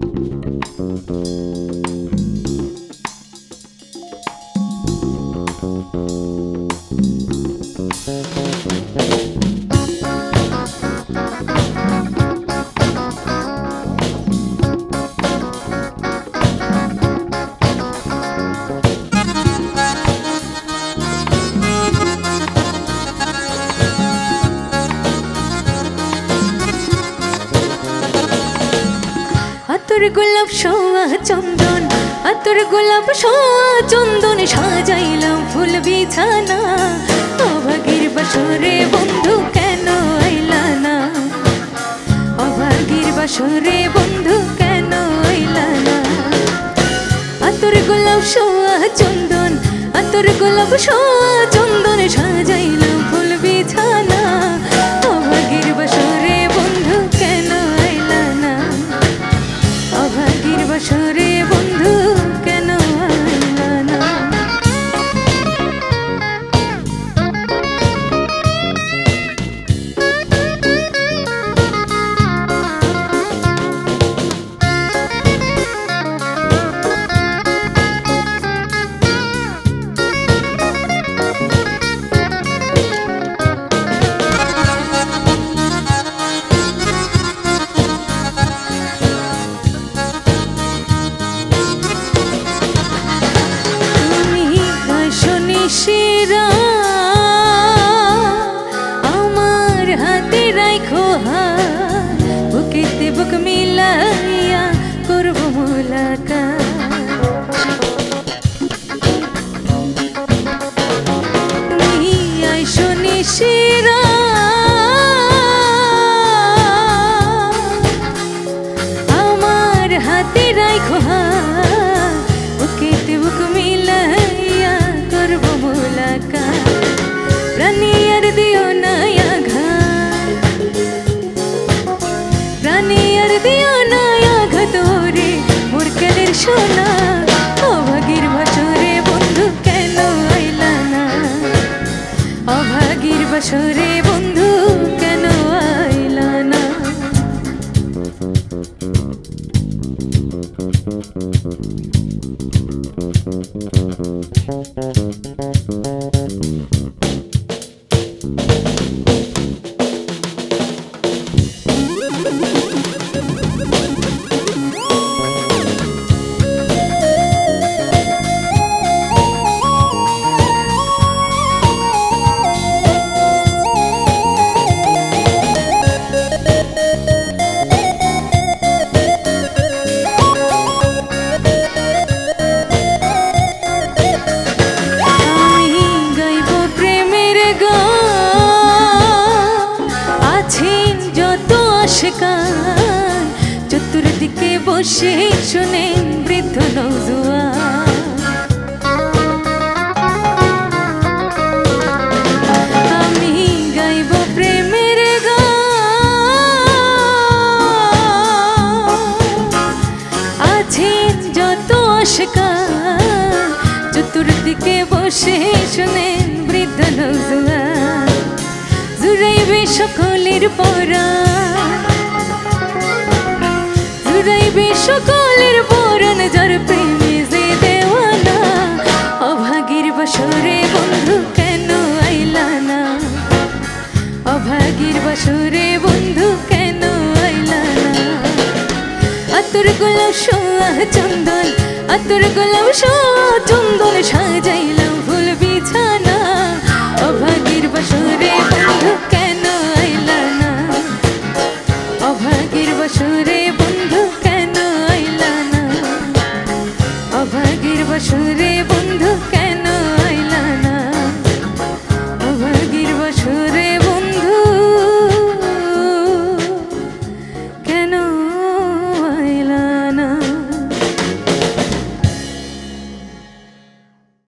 Música আতর গোলাপ সোয়া চন্দন, আতর গোলাপ সোয়া চন্দন সাজাইলাম ফুল বিছানা। অভাগীর বাসরে বন্ধু কেন আইলা না? অভাগীর বাসরে বন্ধু কেন আইলা না? আতর গোলাপ সোয়া চন্দন, আতর গোলাপ সোয়া বুক মিলাইয়া করব মোলাকাত তুমি আইসনি শিরা আশকান চতুর্দিকে বসে শুনেন বৃদ্ধ আশকান চতুর্দিকে বসে শুনেন বৃদ্ধ নজুয়ান জুড়াইবে সকলের পরা সকলের পরাণ যার প্রেমে যে দেওয়ানা, অভাগীর বসরে বন্ধু কেন আইলা না অভাগীর বসরে বন্ধু কেন আইলা না আতর গোলাপ সোয়া চন্দন, আতর গোলাপ সোয়া চন্দন সাজাইলাম কেন আইলা না অভাগীর বসরে বন্ধু কেন